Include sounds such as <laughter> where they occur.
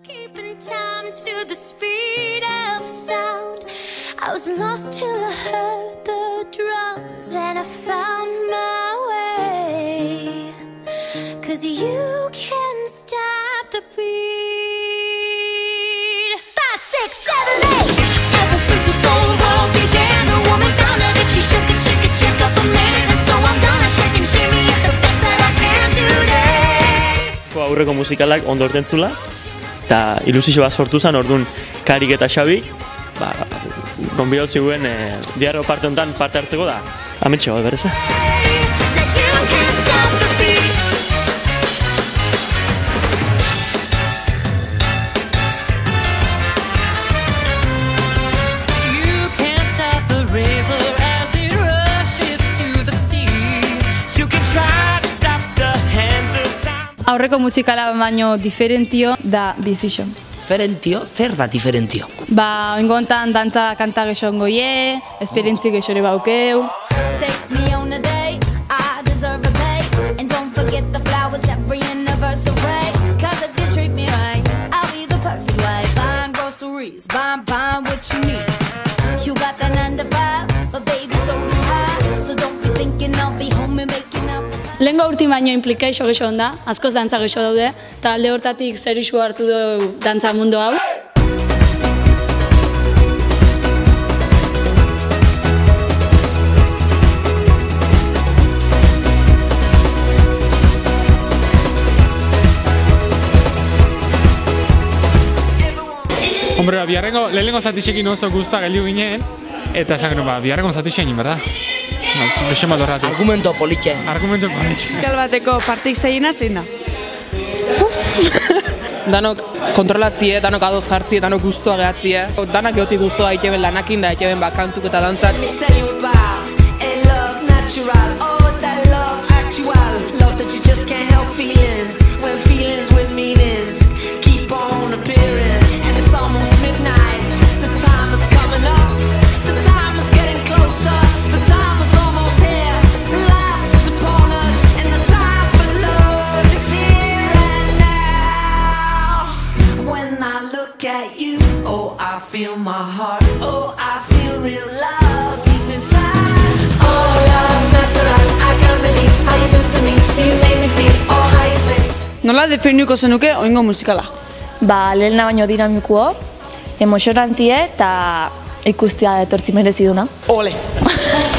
Keeping time to the speed of sound. I was lost till I heard the drums and I found my way. Cause you can stop the beat. Five, six, seven, eight. Ever since this whole world began, a woman found out if she shook it, she could check up a man. And so I'm gonna shake and it the best that I can today. aurreko musikalak ondo eta ilusio bat sortu zen, orduan Karik eta Xabi, ba, gonbidot ziguen e, diarro parte honetan parte hartzeko da, ametxo, bereza. Aurreko musikala baino diferentio da Decision. Diferentio, zer da diferentio? Ba, oingontan dantza kanta gexongo ie, esperientzi gexore baukeu. Up. Lehengo urti baino implikeixo gexo da, askoz dantza gexo daude, eta alde hortatik zer hartu du dantza mundu hau. Hombre, ba, biharrengo, lehenengo zatixekin oso guztua geldiu ginen, eta esan genuen, ba, biharrengo zatixein, berda? Bexen bat horretu. Argumento politxe. Argumento politxe. Euskal bateko partik zeina zein da? danok kontrolatzie, danok adoz jartzie, danok guztua gehatzie. Danak geotik guztua itxeben lanakin da, itxeben bakantuk eta dantzak. At you, oh, I feel my heart. Oh, I feel real love deep inside. Oh, love natural. I can't believe how you do to me. You make me feel all how you say. Nola definituko zenuke oingo musikala? Ba, lehena baino dinamikuo, emozionantie eta ikustia etortzi merezi duna. Ole! <laughs>